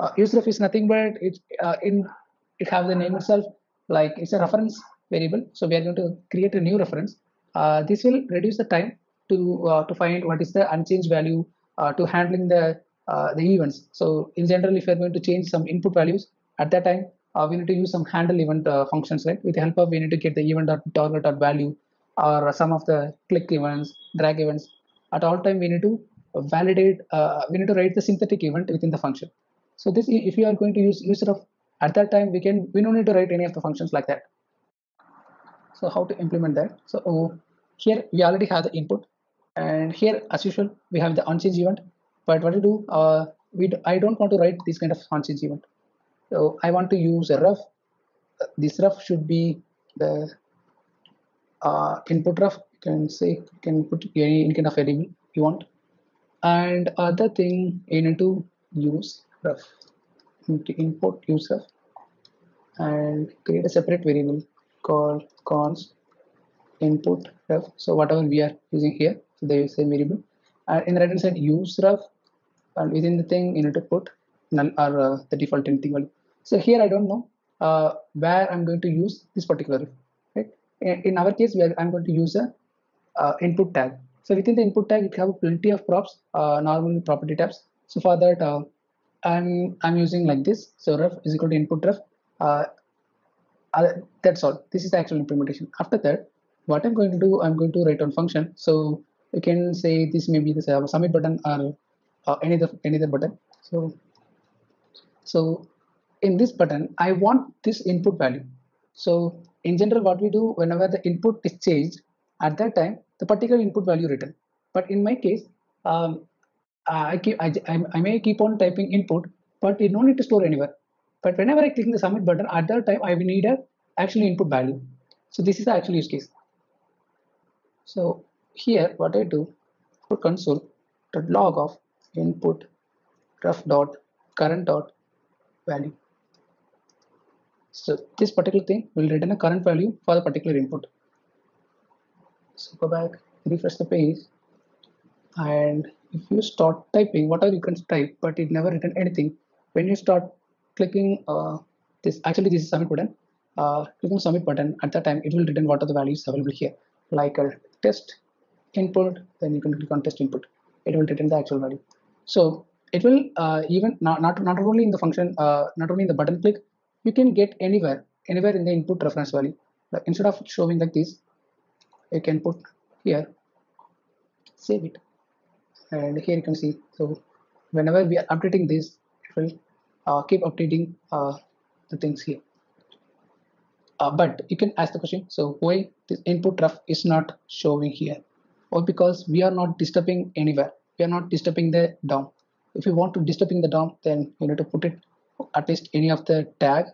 uh, useRef is nothing but it uh, in it have the name itself like it's a reference variable. So we are going to create a new reference. Uh, this will reduce the time to uh, to find what is the onChange value uh, to handling the uh, the events. So in general if you're going to change some input values at that time uh, we need to use some handle event uh, functions right? With the help of we need to get the event dot target dot value or some of the click events drag events. At all time we need to validate we need to write the synthetic event within the function so this if you are going to use useRef at that time we can we don't need to write any of the functions like that. So how to implement that? So oh, here we already have the input and here as usual we have the onChange event. But what to do uh, we d- i don't want to write this kind of onChange event. So i want to use a ref. This ref should be the uh, input ref. You can say you can put any, any kind of variable you want. And other thing you need to use ref import useRef and create a separate variable called cons input ref. So whatever we are using here so there is a variable. And in the right hand side useRef. And within the thing you need to put null or uh, the default anything value so here i don't know uh, where i'm going to use this particular right? In, our case we are, i'm going to use a uh, input tag. So within the input tag it have plenty of props uh, normal property tabs. So for that uh, i'm using like this so ref is equal to input ref. Uh, uh, that's all. This is the actual implementation. After that what i'm going to do i'm going to write on function. So you can say this may be the submit button or uh, any other any other button. So so in this button i want this input value. So in general what we do whenever the input is changed at that time the particular input value written. But in my case um, Uh, I, keep, I, I, may keep on typing input but it no need to store anywhere but whenever I click the submit button, at that time I will need a actually input value. So this is the actual use case. So here what I do for console dot log of input ref dot current dot value. So this particular thing will return a current value for the particular input. So go back, refresh the page, and if you start typing, whatever you can type, but it never written anything. When you start clicking uh, this, actually this is submit button. Uh, clicking submit button at that time, it will return what are the values available here, like a test input. Then you can click on test input. It will return the actual value. So it will uh, even not, not not only in the function, uh, not only in the button click, you can get anywhere, anywhere in the input reference value. Like instead of showing like this, you can put here, save it, and here you can see. So whenever we are updating this, it will uh, keep updating uh, the things here. Uh, but you can ask the question, so why this input ref is not showing here? Or because we are not disturbing anywhere. We are not disturbing the DOM. If you want to disturbing the DOM, then you need to put it at least any of the tag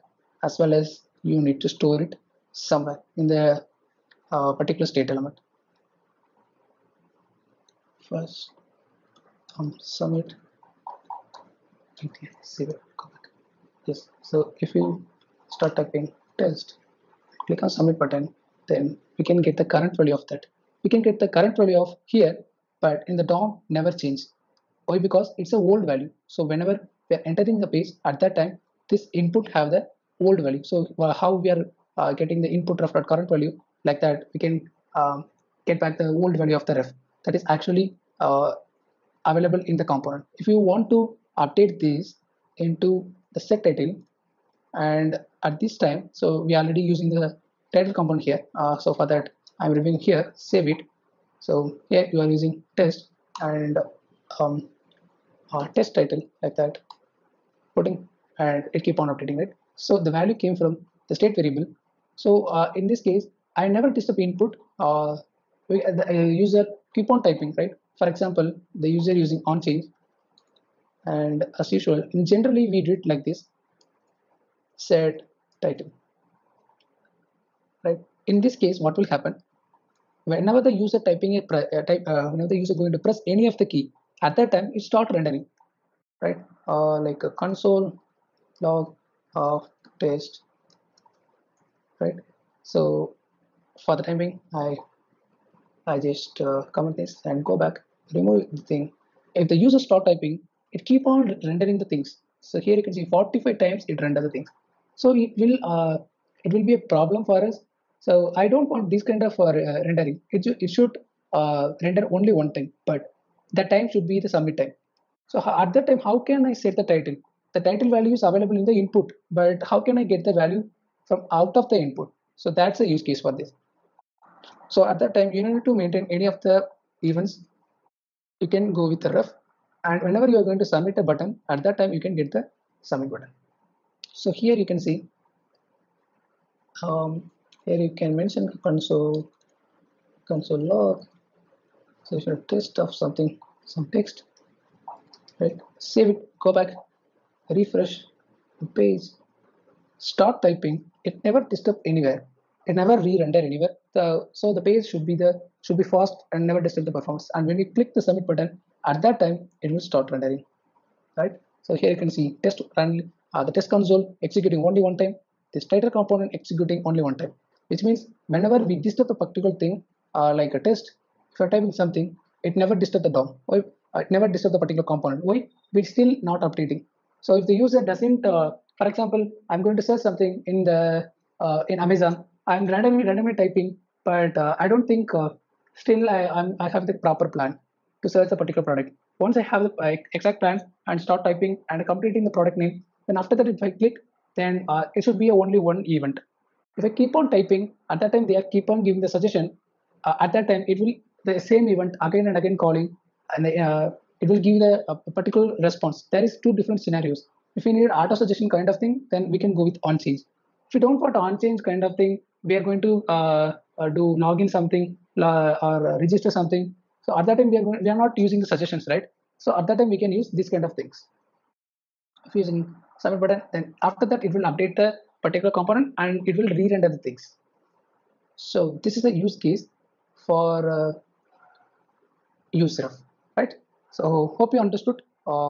as well as you need to store it somewhere in the uh, particular state element. First, um, submit okay, back. Yes, so if you start typing test, click on submit button, then we can get the current value of that. We can get the current value of here, but in the DOM never change. Why? Because it's a old value. So whenever we are entering the page at that time, this input have the old value. So how we are uh, getting the input ref dot current value like that, we can um, get back the old value of the ref. That is actually uh, available in the component. If you want to update this into the set title and at this time so we are already using the title component here. Uh, so for that i'm reviewing here save it. So here you are using test and um, uh, test title like that putting and it keep on updating it so the value came from the state variable. So uh, in this case i never disturb input uh, the user keep on typing right for example the user using on change and as usual in generally we do it like this. Set title. Right? In this case what will happen? Whenever the user typing a uh, type uh, whenever the user going to press any of the key at that time it start rendering. Right? Uh, like a console log of test. Right? So for the time being i i just uh, comment this and go back remove the thing if the user start typing it keep on rendering the things So here you can see 45 times it renders the things. So it will uh, it will be a problem for us. So I don't want this kind of uh, rendering. It, it should uh, render only one time, but the time should be the submit time. So at that time, how can I set the title? The title value is available in the input, but how can I get the value from out of the input? So that's the use case for this. So at that time, you don't need to maintain any of the events. You can go with the ref. And whenever you are going to submit a button at that time you can get the submit button. So here you can see um, here you can mention console console log so you're test of something some text right? Save it go back refresh the page start typing. It never disturb anywhere. It never re-render anywhere the, so the page should be the should be fast and never disturb the performance. And when you click the submit button at that time it will start rendering right? So here you can see test run uh, the test console executing only one time this title component executing only one time which means whenever we disturb a particular thing uh, like a test if you're typing something it never disturb the DOM. Or uh, it never disturb the particular component. Why? We're still not updating. So if the user doesn't uh, for example i'm going to search something in the uh, in amazon i'm randomly randomly typing but uh, i don't think still I, I'm, I have the proper plan to search a particular product. Once I have the uh, exact plan and start typing and completing the product name, then after that if I click, then uh, it should be only one event. If I keep on typing, at that time they are keep on giving the suggestion. Uh, at that time it will the same event again and again calling, and uh, it will give the a particular response. There is two different scenarios. If we need auto suggestion kind of thing, then we can go with on change. If we don't want on change kind of thing, we are going to uh, uh, do login something or register something so at that time we are going, we are not using the suggestions, right? So at that time we can use these kind of things. If using submit button, then after that it will update the particular component and it will re-render the things. So this is a use case for uh, useRef, right? So hope you understood.